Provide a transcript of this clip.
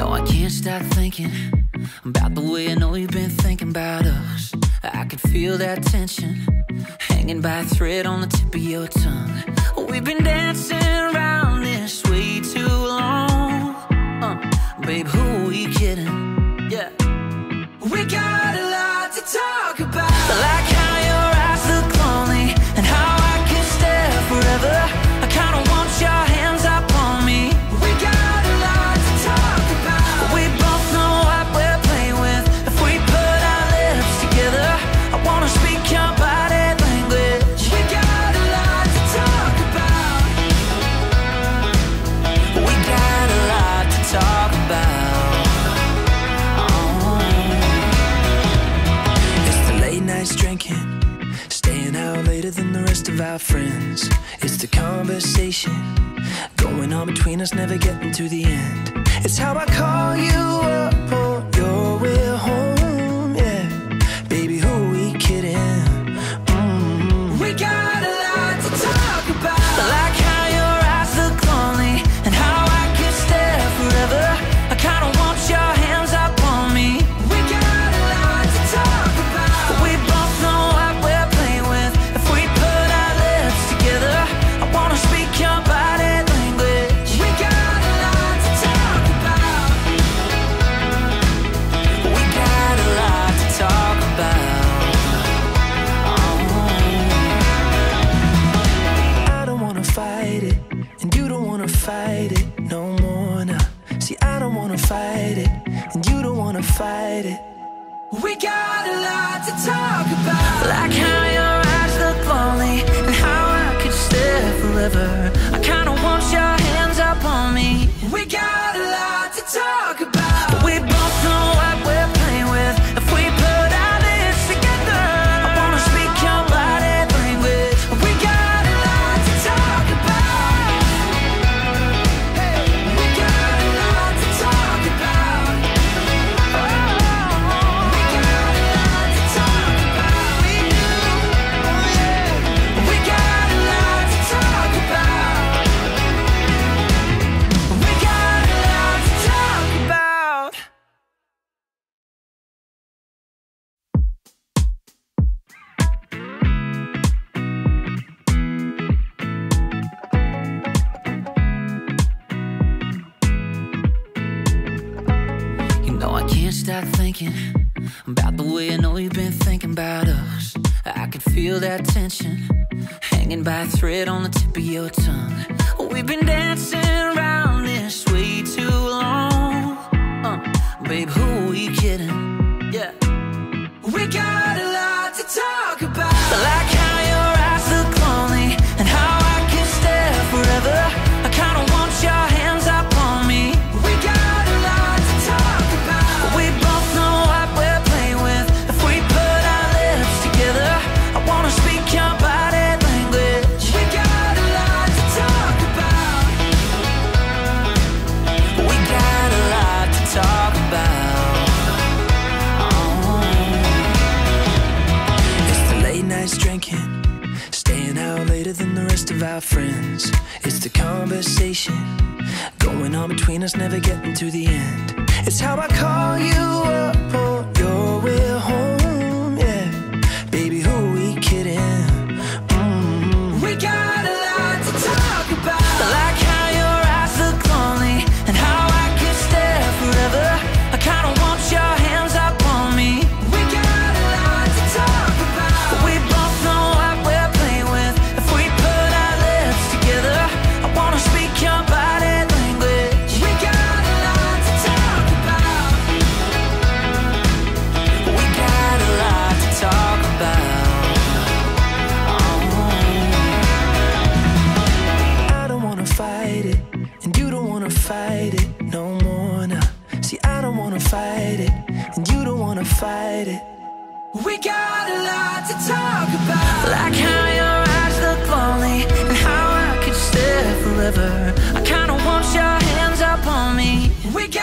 No, I can't stop thinking about the way I know you've been thinking about us. I can feel that tension hanging by a thread on the tip of your tongue. We've been dancing around this way too long. Uh, babe, who we kidding? Yeah. We got a lot to talk about. Like friends. It's the conversation going on between us, never getting to the end. It's how I call you up. fight it. We got a lot to talk about. Like how you're. No, I can't stop thinking about the way I know you've been thinking about us. I can feel that tension hanging by a thread on the tip of your tongue. We've been dancing. drinking, staying out later than the rest of our friends. It's the conversation going on between us, never getting to the end. It's how I call you fight it. We got a lot to talk about. Like how your eyes look lonely and how I could stare forever. I kinda want your hands up on me. We got